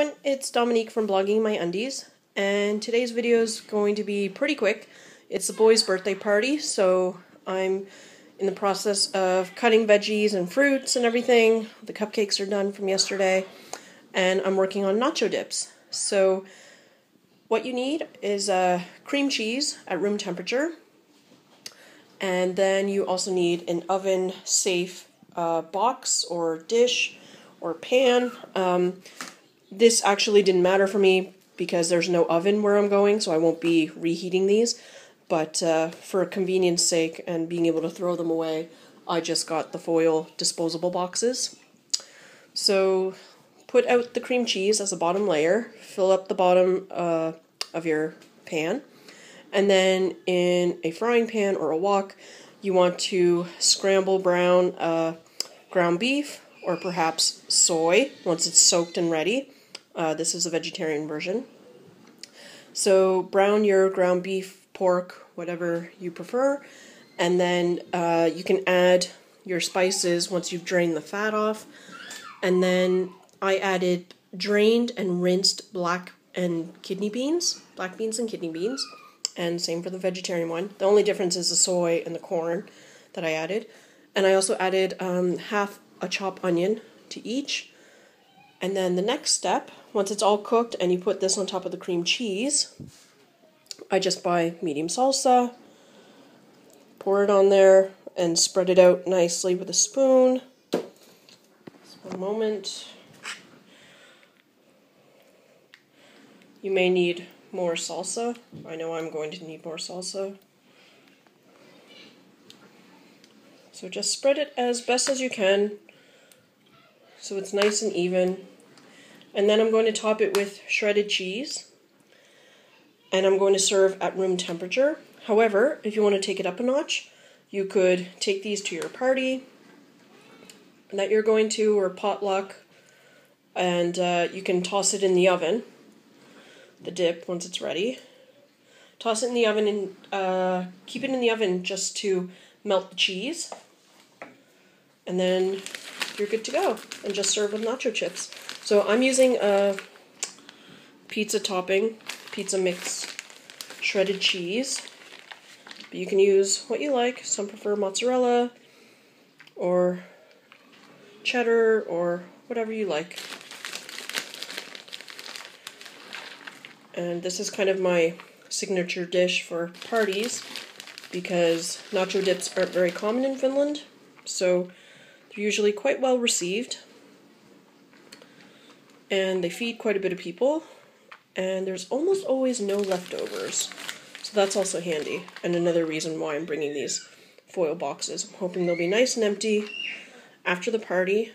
everyone, it's Dominique from Blogging My Undies, and today's video is going to be pretty quick. It's the boy's birthday party, so I'm in the process of cutting veggies and fruits and everything. The cupcakes are done from yesterday, and I'm working on nacho dips. So what you need is uh, cream cheese at room temperature, and then you also need an oven safe uh, box or dish or pan. Um, this actually didn't matter for me because there's no oven where I'm going, so I won't be reheating these. But uh, for convenience sake and being able to throw them away, I just got the foil disposable boxes. So put out the cream cheese as a bottom layer, fill up the bottom uh, of your pan, and then in a frying pan or a wok, you want to scramble brown uh, ground beef or perhaps soy once it's soaked and ready. Uh, this is a vegetarian version. So brown your ground beef, pork, whatever you prefer, and then uh, you can add your spices once you've drained the fat off. And then I added drained and rinsed black and kidney beans, black beans and kidney beans, and same for the vegetarian one. The only difference is the soy and the corn that I added. And I also added um, half a chopped onion to each. And then the next step, once it's all cooked and you put this on top of the cream cheese, I just buy medium salsa, pour it on there, and spread it out nicely with a spoon. Just one moment. You may need more salsa. I know I'm going to need more salsa. So just spread it as best as you can so it's nice and even. And then I'm going to top it with shredded cheese. And I'm going to serve at room temperature. However, if you want to take it up a notch, you could take these to your party that you're going to or potluck and uh, you can toss it in the oven, the dip, once it's ready. Toss it in the oven and uh, keep it in the oven just to melt the cheese. And then you're good to go. And just serve with nacho chips. So I'm using a pizza topping, pizza mix, shredded cheese. But you can use what you like. Some prefer mozzarella or cheddar or whatever you like. And this is kind of my signature dish for parties because nacho dips aren't very common in Finland. So they're usually quite well received. And they feed quite a bit of people. And there's almost always no leftovers. So that's also handy. And another reason why I'm bringing these foil boxes. I'm hoping they'll be nice and empty after the party.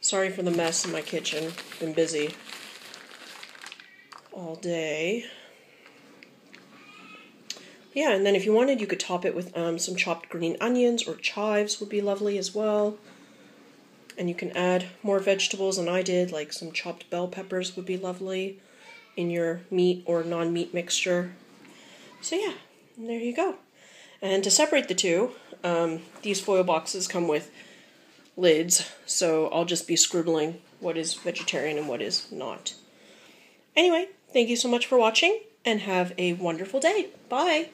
Sorry for the mess in my kitchen. Been busy all day. Yeah, and then if you wanted, you could top it with um, some chopped green onions or chives would be lovely as well. And you can add more vegetables than I did, like some chopped bell peppers would be lovely in your meat or non-meat mixture. So yeah, there you go. And to separate the two, um, these foil boxes come with lids, so I'll just be scribbling what is vegetarian and what is not. Anyway, thank you so much for watching, and have a wonderful day. Bye!